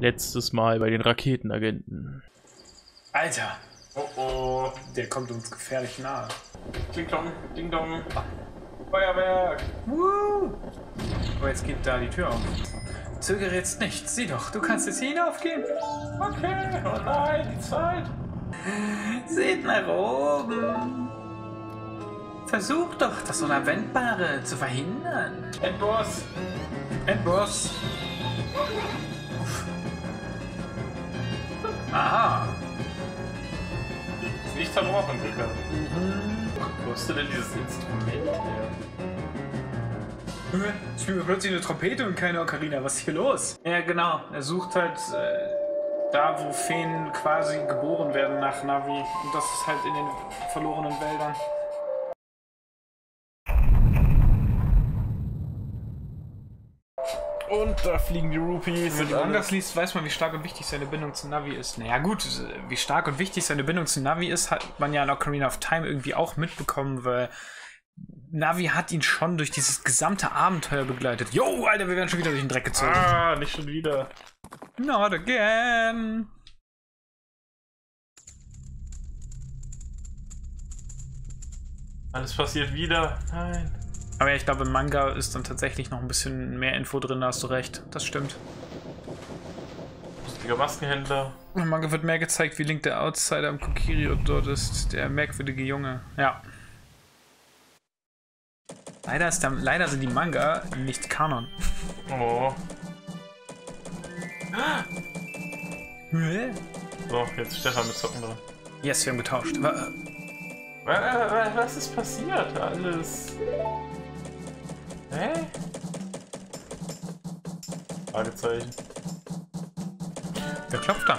Letztes Mal bei den Raketenagenten. Alter! Oh oh, der kommt uns gefährlich nahe. Ding dong, ding dong. Feuerwerk! Woo! Oh, jetzt geht da die Tür auf. Zögere jetzt nicht. Sieh doch, du kannst jetzt hinaufgehen. Okay, oh nein, die Zeit. Seht nach oben. Versuch doch, das Unabwendbare zu verhindern. Endboss! Endboss. Aha. Ist nicht zerbrochen, Digga. Wo hast du denn dieses Instrument her? Ich spiele plötzlich eine Trompete und keine Ocarina. Was ist hier los? Ja, genau. Er sucht halt äh, da, wo Feen quasi geboren werden nach Navi. Und das ist halt in den verlorenen Wäldern. Und da fliegen die Rupees. Wenn du anders liest, weiß man, wie stark und wichtig seine Bindung zu Navi ist. Naja, gut, wie stark und wichtig seine Bindung zu Navi ist, hat man ja in Ocarina of Time irgendwie auch mitbekommen, weil Navi hat ihn schon durch dieses gesamte Abenteuer begleitet. Yo, Alter, wir werden schon wieder durch den Dreck gezogen. Ah, nicht schon wieder. Not again. Alles passiert wieder. Nein. Aber ja, ich glaube, im Manga ist dann tatsächlich noch ein bisschen mehr Info drin, da hast du recht. Das stimmt. Lustiger Maskenhändler. Im Manga wird mehr gezeigt, wie Link der Outsider im Kokiri und dort ist der merkwürdige Junge. Ja. Leider, ist der, leider sind die Manga nicht Kanon. Oh. So, jetzt Stefan mit Zocken dran. Yes, wir haben getauscht. Wa- Wa- wa- Was ist passiert? Alles. Hä? Fragezeichen. Wer klopft da?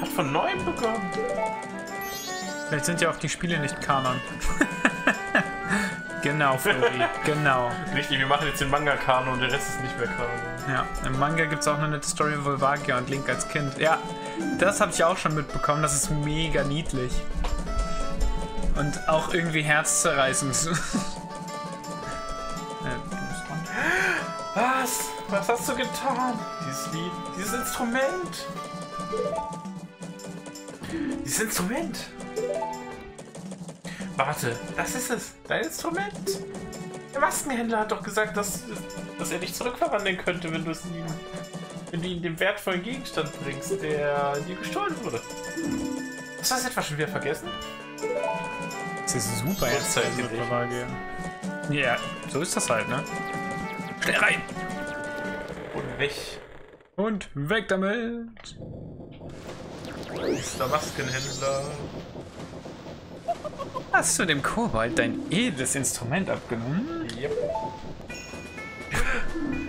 Hat von neuem begonnen. Vielleicht sind ja auch die Spiele nicht Kanon. genau, Flori. genau. Richtig, wir machen jetzt den Manga-Kanon und der Rest ist nicht mehr Kanon. Ja, im Manga gibt es auch noch eine Story von Volvagia und Link als Kind. Ja, das habe ich auch schon mitbekommen. Das ist mega niedlich. Und auch irgendwie herzzerreißend. Äh. Was? Was hast du getan? Dieses Lied, dieses Instrument. Dieses Instrument. Warte, das ist es. Dein Instrument. Der Maskenhändler hat doch gesagt, dass, dass er dich zurückverwandeln könnte, wenn du es ihm, wenn du ihm den wertvollen Gegenstand bringst, der dir gestohlen wurde. Hast du das etwa schon wieder vergessen? Ist super Kurzzeitgedächtnis. mit Volvagia. Ja, so ist das halt, ne? Schnell rein! Und weg. Und weg damit! Der Maskenhändler. Hast du dem Kobold dein edles Instrument abgenommen? Yep.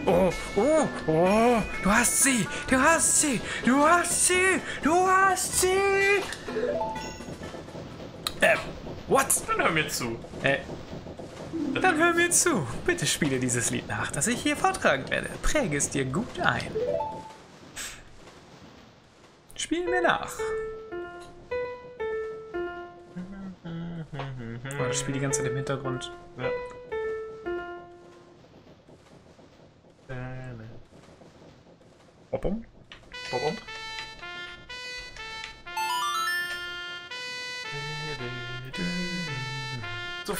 Oh, oh, oh, du hast sie, du hast sie, du hast sie, du hast sie. Äh, what? Dann hör mir zu. Äh, dann hör mir zu. Bitte spiele dieses Lied nach, das ich hier vortragen werde. Präge es dir gut ein. Spiel mir nach. Oh, das spielt die ganze Zeit im Hintergrund. Ja. Bom. Warum?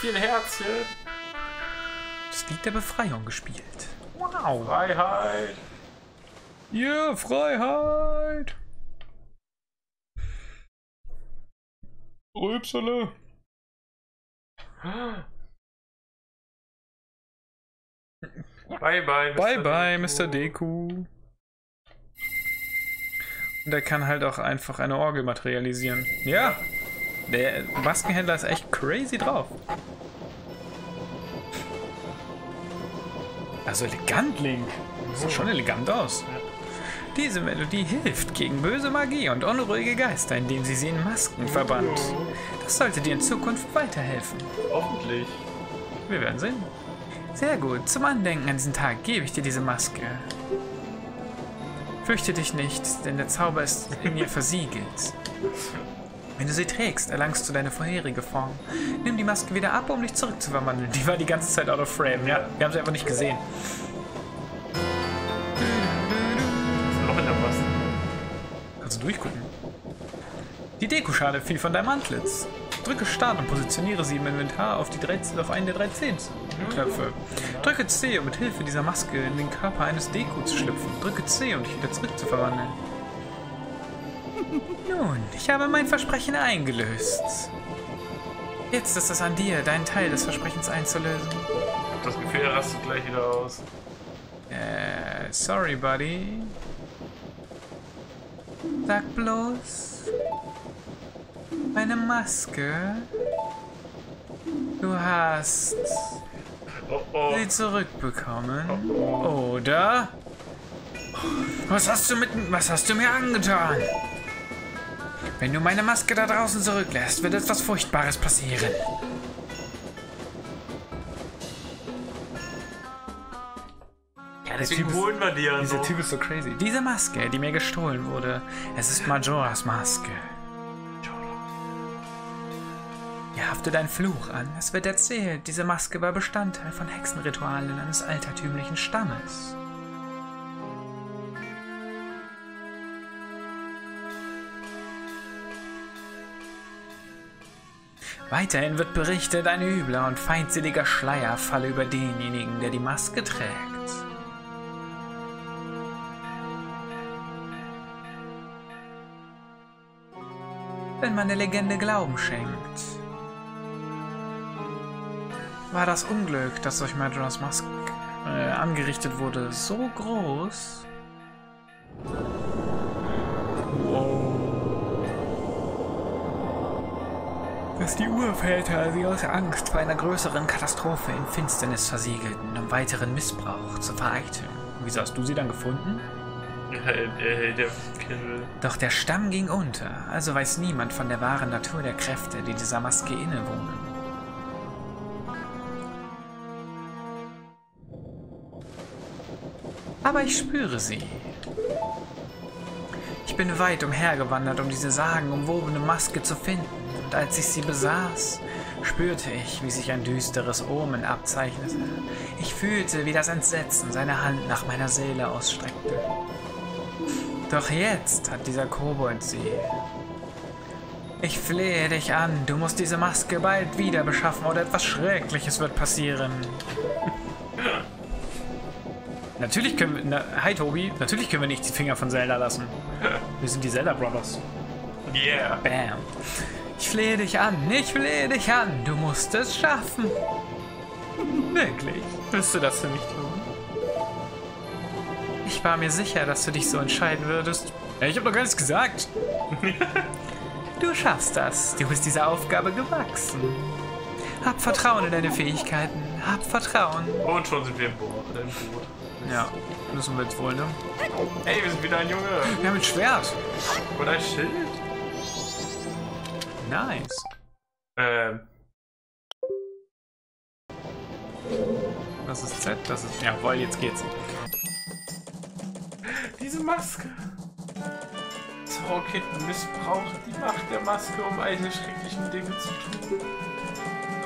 Viel Herzchen. Das Lied der Befreiung gespielt. Wow. Freiheit. Ja, Freiheit. Rübsele. Bye bye. Mr. Bye bye, Deko. Mr. Deku. Und er kann halt auch einfach eine Orgel materialisieren. Ja. Der Maskenhändler ist echt crazy drauf. Also elegant, Link. Sieht schon elegant aus. Diese Melodie hilft gegen böse Magie und unruhige Geister, indem sie sie in Masken verbannt. Das sollte dir in Zukunft weiterhelfen. Hoffentlich. Wir werden sehen. Sehr gut. Zum Andenken an diesen Tag gebe ich dir diese Maske. Fürchte dich nicht, denn der Zauber ist in ihr versiegelt. Wenn du sie trägst, erlangst du deine vorherige Form. Nimm die Maske wieder ab, um dich zurückzuverwandeln. Die war die ganze Zeit out of frame, ja. Wir haben sie einfach nicht gesehen. Noch in der Maske. Kannst du durchgucken. Die Dekoschale fiel von deinem Antlitz. Drücke Start und positioniere sie im Inventar auf, die 13, auf einen der drei Knöpfe. Drücke C, um mit Hilfe dieser Maske in den Körper eines Deko zu schlüpfen. Drücke C, um dich wieder zurückzuverwandeln. Nun, ich habe mein Versprechen eingelöst. Jetzt ist es an dir, deinen Teil des Versprechens einzulösen. Das Gefühl, rastet gleich wieder aus. Äh, sorry, Buddy. Sag bloß. Meine Maske. Du hast Oh oh. sie zurückbekommen. Oder? Was hast du mit. Was hast du mir angetan? Wenn du meine Maske da draußen zurücklässt, wird etwas Furchtbares passieren. Ja, deswegen ist- holen wir die ja Dieser noch. Typ ist so crazy. Diese Maske, die mir gestohlen wurde, es ist Majoras Maske. Ihr haftet einen Fluch an. Es wird erzählt, diese Maske war Bestandteil von Hexenritualen eines altertümlichen Stammes. Weiterhin wird berichtet, ein übler und feindseliger Schleier falle über denjenigen, der die Maske trägt. wenn man der Legende Glauben schenkt. War das Unglück, das durch Majora's Mask äh, angerichtet wurde, so groß? Die Urväter sie aus Angst vor einer größeren Katastrophe in Finsternis versiegelten, um weiteren Missbrauch zu vereiteln. Wieso hast du sie dann gefunden? Äh, äh, der. Doch der Stamm ging unter, also weiß niemand von der wahren Natur der Kräfte, die dieser Maske innewohnen. Aber ich spüre sie. Ich bin weit umhergewandert, um diese sagenumwobene Maske zu finden, und als ich sie besaß, spürte ich, wie sich ein düsteres Omen abzeichnete. Ich fühlte, wie das Entsetzen seine Hand nach meiner Seele ausstreckte. Doch jetzt hat dieser Kobold sie. Ich flehe dich an, du musst diese Maske bald wieder beschaffen oder etwas Schreckliches wird passieren. Natürlich können wir. Na, hi Tobi, natürlich können wir nicht die Finger von Zelda lassen. Wir sind die Zelda Brothers. Yeah. Bam. Ich flehe dich an, ich flehe dich an, du musst es schaffen. Wirklich? Willst du das für mich tun? Ich war mir sicher, dass du dich so entscheiden würdest. Ich habe noch gar nichts gesagt. du schaffst das. Du bist dieser Aufgabe gewachsen. Hab Vertrauen in deine Fähigkeiten. Hab Vertrauen. Und schon sind wir im Boot. Ja, müssen wir jetzt wohl, ne? Hey, wir sind wieder ein Junge. Ja, mit Schwert. Und ein Schild. Nice. Ähm, Das ist Z, das ist. Jawohl, jetzt geht's. diese Maske. Zorkid missbraucht die Macht der Maske, um all diese schrecklichen Dinge zu tun.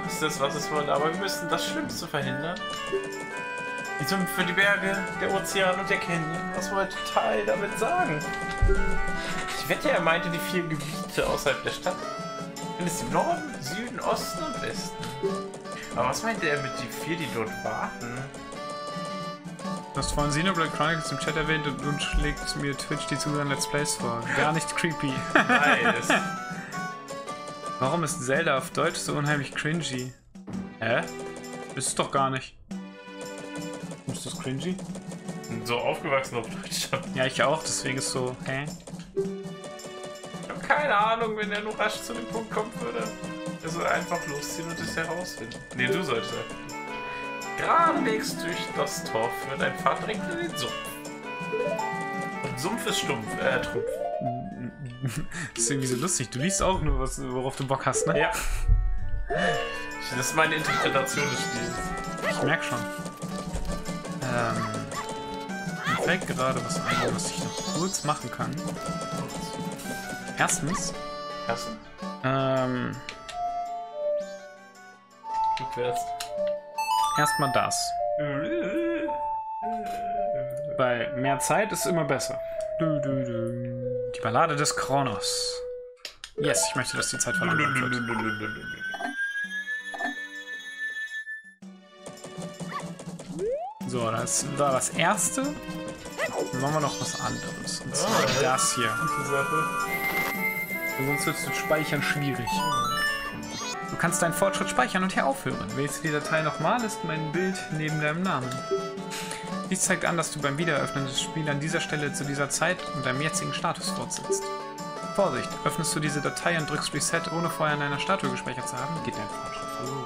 Koste es, was es wolle, aber wir müssen das Schlimmste verhindern. Die Sümpfe, die Berge, der Ozean und der Canyon. Was wollte Tai damit sagen? Ich wette, er meinte die vier Gebiete außerhalb der Stadt. Sind es im Norden, Süden, Osten und Westen? Aber was meinte er mit die vier, die dort warten? Du hast vorhin Xenoblade Chronicles im Chat erwähnt und nun schlägt mir Twitch die Zuhörer Let's Plays vor. Gar nicht creepy. Nice. Warum ist Zelda auf Deutsch so unheimlich cringy? Hä? Ist es doch gar nicht. Ist das cringy? so aufgewachsen auf Deutschland. Ja, ich auch, deswegen ist so, hä? Keine Ahnung, wenn er nur rasch zu dem Punkt kommen würde. Er soll einfach losziehen und es herausfinden. Nee, du solltest. Geradewegs durch das Tor führt ein Pfad direkt in den Sumpf. Und Sumpf ist stumpf, äh, Trumpf. Das ist irgendwie so lustig. Du liest auch nur, was, worauf du Bock hast, ne? Ja. Das ist meine Interpretation des Spiels. Ich merk schon. Ähm. Mir fällt gerade was ein, was ich noch kurz machen kann. Erstens, du? Ähm, Rückwärts. erstmal das. Weil mehr Zeit ist immer besser. Du, du, du. Die Ballade des Kronos. Yes, ich möchte, dass die Zeit verlangsamt wird. So, das war das erste. Dann machen wir noch was anderes. Und zwar Ah, das hier. Sonst wird das Speichern schwierig. Du kannst deinen Fortschritt speichern und hier aufhören. Wählst du die Datei nochmal, ist mein Bild neben deinem Namen. Dies zeigt an, dass du beim Wiedereröffnen des Spiels an dieser Stelle zu dieser Zeit und deinem jetzigen Status fortsetzt. Vorsicht, öffnest du diese Datei und drückst Reset, ohne vorher in einer Statue gespeichert zu haben, geht dein Fortschritt verloren.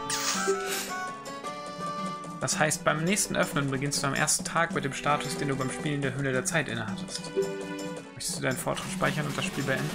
Das heißt, beim nächsten Öffnen beginnst du am ersten Tag mit dem Status, den du beim Spielen der Hülle der Zeit innehattest. Möchtest du deinen Fortschritt speichern und das Spiel beenden?